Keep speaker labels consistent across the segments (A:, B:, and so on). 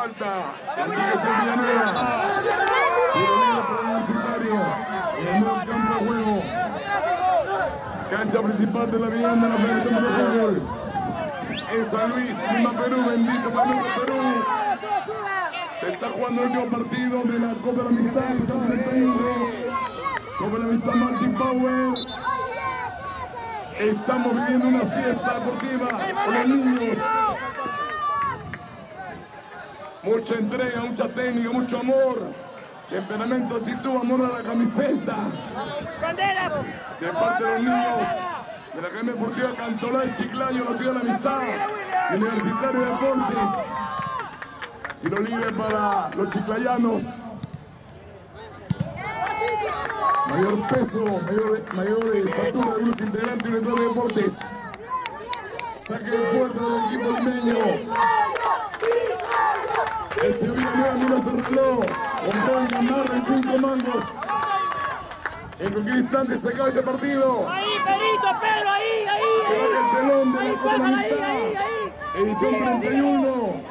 A: Falta. Indicación Villanueva. Tiro libre por el universitario. En el nuevo campo de juego. Cancha principal de la de la Federación de Fútbol. En San Luis, Lima, Perú. Bendito Panamá, Perú. Se está jugando el último partido de la Copa de la Amistad. Son 31. Copa de la Amistad Martin Power. Estamos viviendo una fiesta deportiva con los niños. Mucha entrega, mucha técnica, mucho amor. Temperamento, actitud, amor a la camiseta. De parte de los niños de la Academia Deportiva Cantolá de Chiclayo, la ciudad de la amistad. Universitario de Deportes. Tiro libre para los chiclayanos. Mayor peso, mayor, mayor estatura de los integrantes de deportes. Saque de puerta del equipo limeño. El Sevilla Nueva mira su reloj. Compró un de cinco mangos. En cualquier instante se acaba este partido.
B: Ahí, Perito, Pedro, ahí, ahí.
A: Se baja el telón de
B: Ahí,
A: la Copa
B: ahí, ahí, ahí.
A: Edición
B: Síguelo,
A: 31.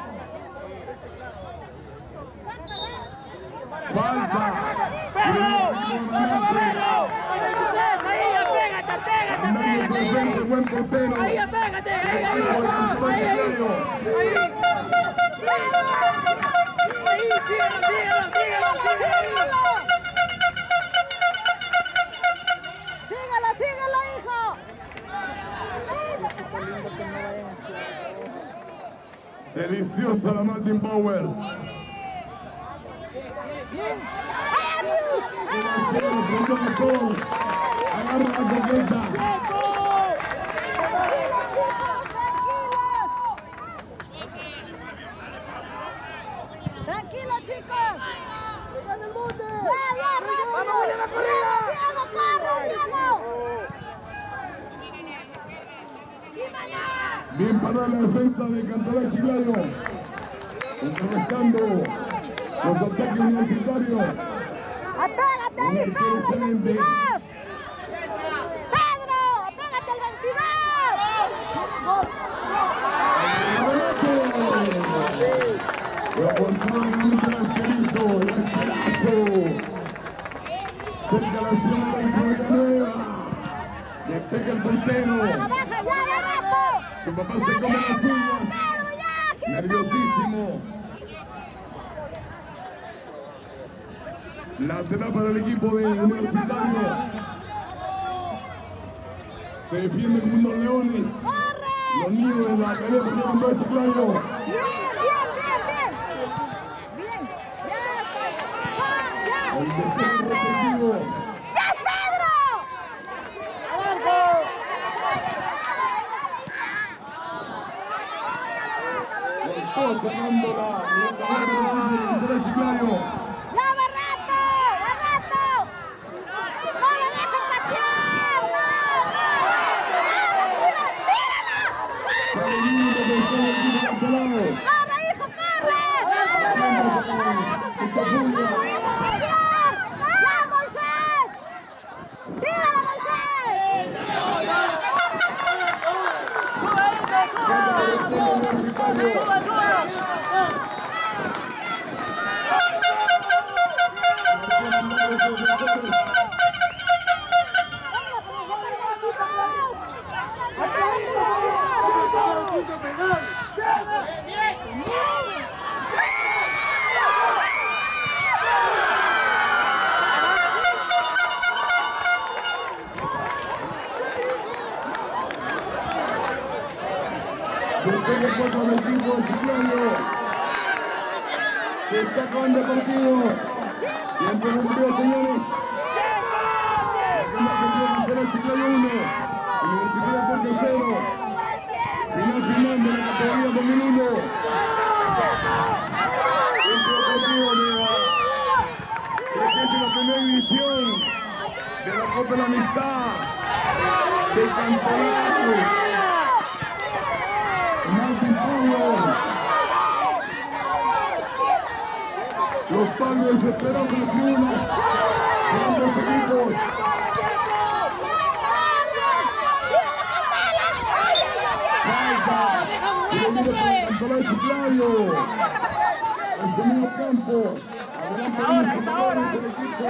A: Falta.
B: Pedro,
A: ganante.
B: ahí, apégate. Ahí, apégate, ahí, ahí. Ahí, ahí. Ahí, síguelo.
C: Sígalo, sígalo, hijo.
A: Deliciosa la Martin Power. De todos. Agarra la coqueta.
C: Tranquilos, chicos, tranquilos. Tranquilos, chicos. Ya, ya, rápido. Diego, corre, Diego.
A: Bien parada la defensa de Cantalá Chiclayo. Contrarrestando los ataques universitarios. Un arquero excelente.
C: Rato.
A: Su papá se come las uñas. Nerviosísimo. Lateral para el equipo de Universitario. Se defiende como unos leones.
C: Corre.
A: Los niños de la Academia Deportiva Cantolá de Chiclayo.
C: Bien, bien, bien, bien. Bien, ya está. Va,
A: El
C: ya.
A: despegue
C: Corre.
A: respectivo.
C: ¡Ya, Pedro!
A: Con todo sacando la lateral del equipo de Cantolá de Chiclayo.
C: ¡Ya, va rato! ¡Va rato! ¡No me dejes patear! ¡No, no! ¡Ah, tírala!
A: Sale libre defensor del equipo de Cantolá.
C: ¡Corre, hijo, corre!
A: Mucha furia.
C: ¡No me dejes patear! ¡Ya, Moisés! ¡Tírala, Moisés!
A: Saca el equipo universitario. Despegue puerta del equipo de Chiclayo. Se está acabando el partido. Tiempo señores. La Academia Deportiva Cantolá de Chiclayo 1. Universidad de Deportes 0. Final final de la categoría 2001. Tiempo deportivo de la 31 división de la Copa de la Amistad de Cantolá. Martin Power. Los padres desesperados en las tribunas. De ambos equipos. Falta. Y lo mira para Cantolá de Chiclayo. Ese medio campo. Adelante jugadores del equipo.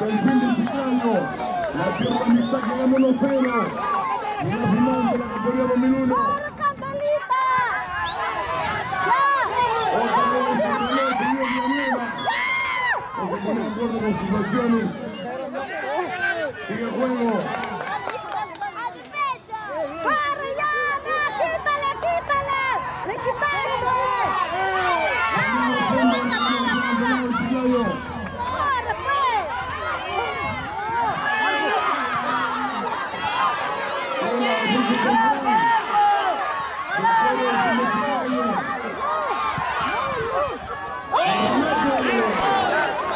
A: Del fin de Chicago. La tierra quedando 1-0. Una final de la categoría 2001.
C: ¡Corre, Candelita! ¡Ya!
A: Otra vez el reloj, señor Villanueva. No se pone de acuerdo con sus acciones. Sigue el juego.
C: ¡Corre ya! ¡No! ¡Quítale, quítale! ¡Le quitaste!
A: Seguimos jugando en la final del Chiclayo.
C: ¡Corre, pues!
A: Hola, José Control. Después del fin de Chiclayo.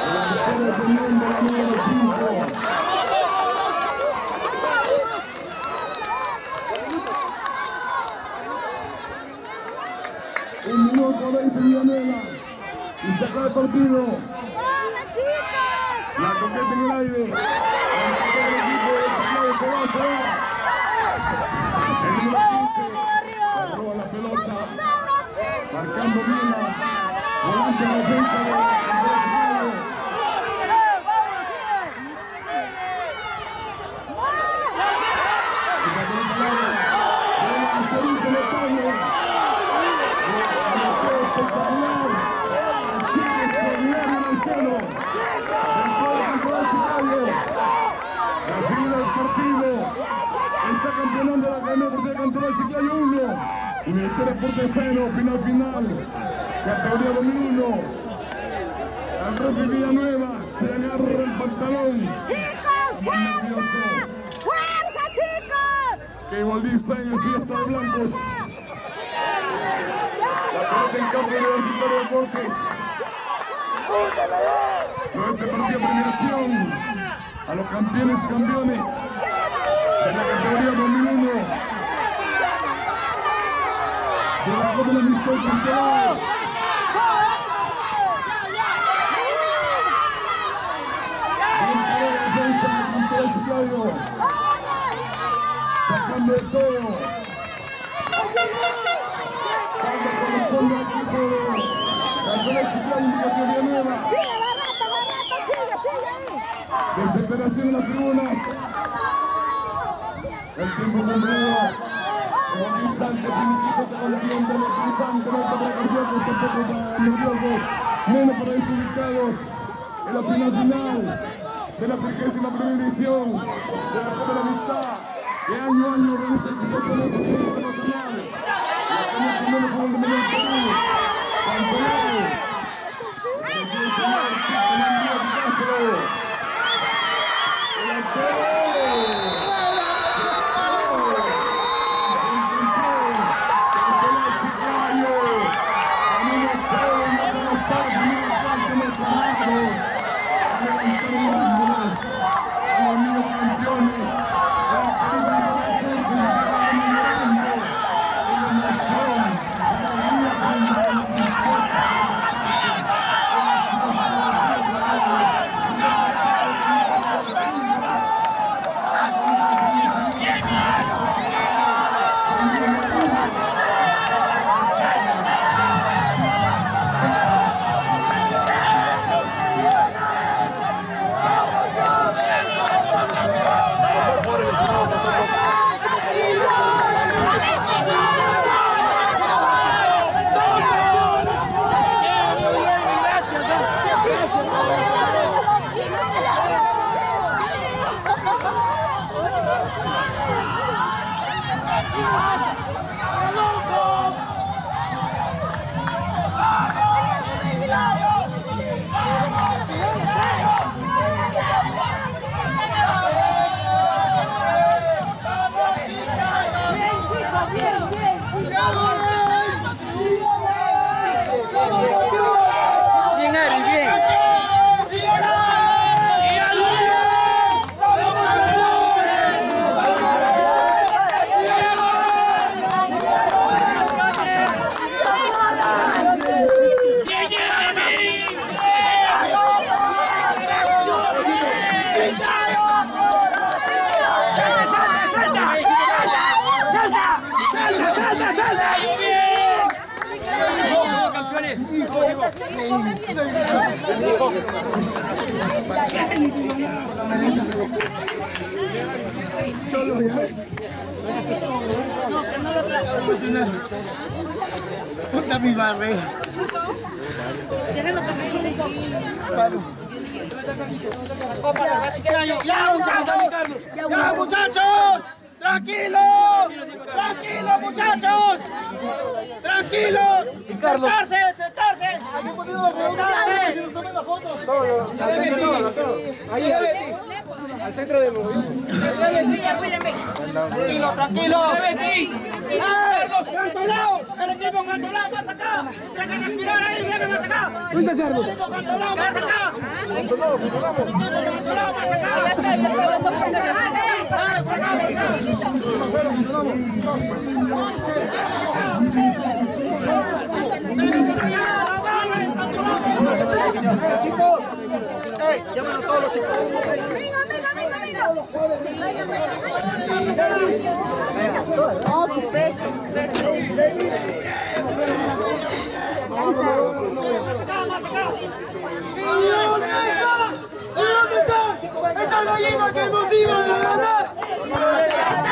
A: La victoria teniendo la número 5. Vence Villanueva y se acaba el partido. La coqueta en el aire. Del equipo de Chiclayo se va, se va. El número 15 le roba la pelota, marcando bien la volante la defensa de de Chiclayo. Esa pelota larga. Buena Angelito en el palo. Bloqueo espectacular. Achique extraordinario en el pelo. Del cuadro campeón Chiclayo. La figura del partido. Está campeonando la Academia Deportiva Cantonal Chiclayo 1. Final final. Categoría 2001. Al profe Villanueva se agarra el pantalón.
C: ¡Chicos, fuerza! ¡Fuerza, chicos!
A: que igualiza en fiesta de blancos. La pelota en campo universitario de deportes. Luego este partido de premiación a los campeones y campeones de la categoría 2001 de la de la por la defensa de de todo. Salva corresponde al equipo de Chiclayo, indicación Villanueva.
C: ¡Sigue, Barrato, Barrato! ¡Sigue, sigue ahí!
A: Desesperación en las tribunas. El tiempo cumplido. En la final final de la 31 edición de la Copa de Amistad, año a año realiza exitosamente. La Copa de Menor
D: Puta mi barre.
E: ¡Ya, muchachos! ¡Ya, muchachos! ¡Tranquilos! ¡Tranquilos, muchachos! ¡Tranquilos! ¡Sentarse! ¡Sentarse! ¡Tranquilo, tranquilo! ¡Eh! ¡Cantolao! ¡El equipo Cantolao más acá! ¡Dejen respirar ahí! ¡Dejen más acá! ¿Dónde está Carlos? ¡Cantolao más acá! ¡Cantolao más acá!
F: Ya está, ya está hablando por
D: Chicos, ey, llámanos a todos los chicos.
F: No, su pecho.
D: ¡Esa gallina que nos iban a ganar!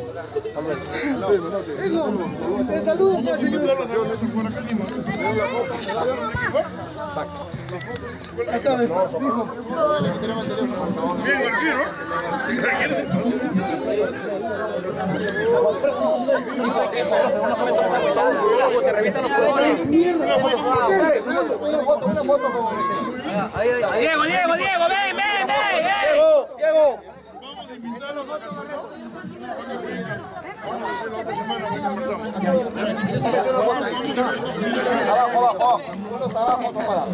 E: Diego, Diego, Diego, ven, ven, ven, ven.
D: Diego, Diego. Abajo, abajo. Abajo, otros para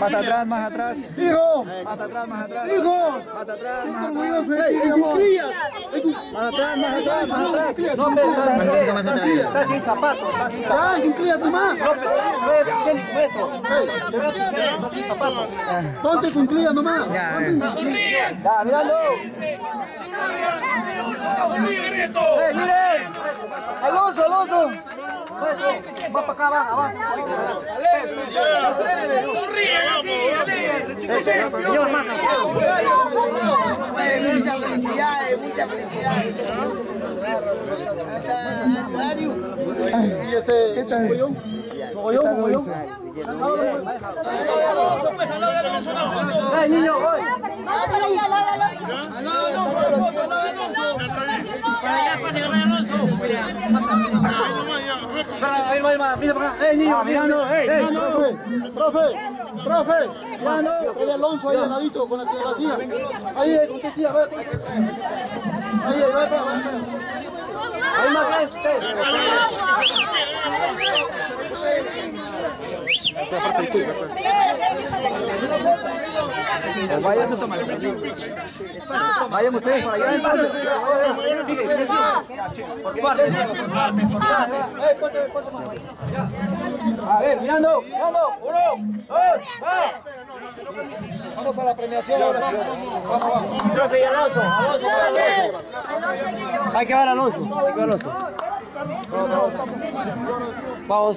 A: Más atrás, más atrás.
D: Hijo,
A: Más atrás, más atrás.
D: hijo.
A: Más atrás, más
D: orgulloso de ti, mi amor.
A: Más atrás, más atrás, más atrás.
D: No, pero está sin- zapatos, está sin zapatos. incluye a tu mamá. No, pero no es tenis nuestro. Está sin zapatos. Ponte incluya nomás. Ya,
A: mirando. ¡Eh, miren!
D: Alonso, Alonso. Va para acá, va, Mata.
G: Muchas felicidades, muchas felicidades.
D: Y este, ¿qué tal? ¿Mogollón? ¿Mogollón? ¡Eh, niño, voy! Ahí ahí mira para acá. ¡Eh, niño!
A: mirando, ey,
D: ¡Eh, profe! ¡Profe! ¡Profe! ¡Mirando! Trae a Alonso ahí al ladito con la, la silla. Ahí, ahí, con qué silla, ve. Ahí, ahí, va, va, va. Ahí más que
A: a tomar. Vayan
D: más.
A: A ver, mirando, mirando. Uno, dos.
D: Vamos a la premiación ahora. Vamos, vamos.
A: Hay que ver a a. Vamos.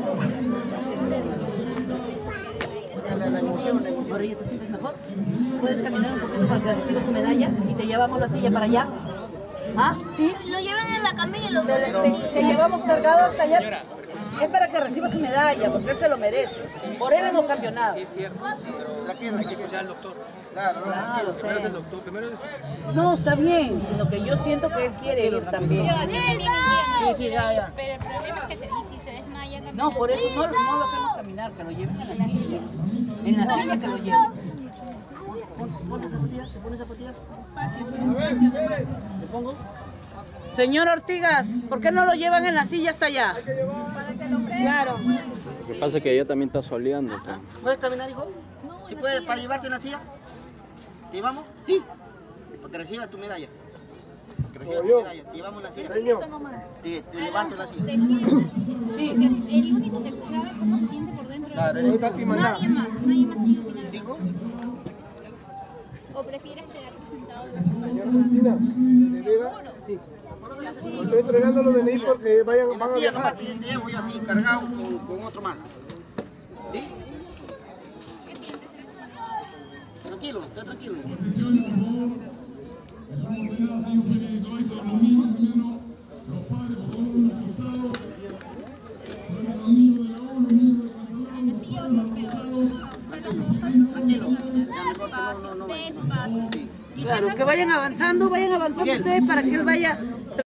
H: Morrillo, ¿te sientes mejor? ¿Puedes caminar un poquito para que recibas tu medalla y te llevamos la silla para allá? ¿Ah? ¿Sí?
F: Lo llevan en la camilla y lo
H: ¿Te, te- te llevamos cargado hasta allá? Es para que reciba su medalla, porque él se lo merece. Por él hemos campeonado.
E: Sí, es cierto. Tranquilo, hay que escuchar al doctor.
H: Claro,
E: Primero es el doctor, primero es...
H: No, está bien, sino que yo siento que él quiere ir también.
I: Yo, yo también entiendo,
E: Sí, sí, ya, ya.
I: Pero el problema es que se, y si se desmaya
H: No,
I: caminando.
H: por eso no, no lo hacemos caminar, que lo lleven en la silla. En la silla que lo lleven.
E: Ponte zapatillas, te pones zapatillas. ¿Te pongo?
H: Señor Ortigas, ¿por qué no lo llevan en la silla hasta allá?
E: Claro.
J: Lo que pasa es que ella también está soleando.
E: ¿Puedes caminar, hijo? ¿Si puedes, para llevarte en la silla? ¿Te llevamos? Sí. Porque recibas tu medalla. Que tu medalla. Te llevamos la silla. Te, te levanto la silla.
I: Te sientes. Porque el único que sabe cómo se siente por dentro
E: Claro,
I: es
E: eres
I: nadie más, nadie más tiene opinión.
E: ¿Sí, hijo?
I: O prefieres quedarte sentado en la
K: Señora Cristina, ¿de Vega? Sí. Estoy entregando los DNI porque vayan,
E: En la
K: van a
E: silla
K: viajar.
E: nomás te te llevo yo así, cargado con, con otro más. ¿Sí? Tranquilo, está tranquilo.
I: Despacio.
H: Claro, que vayan avanzando, vayan avanzando ustedes para que él vaya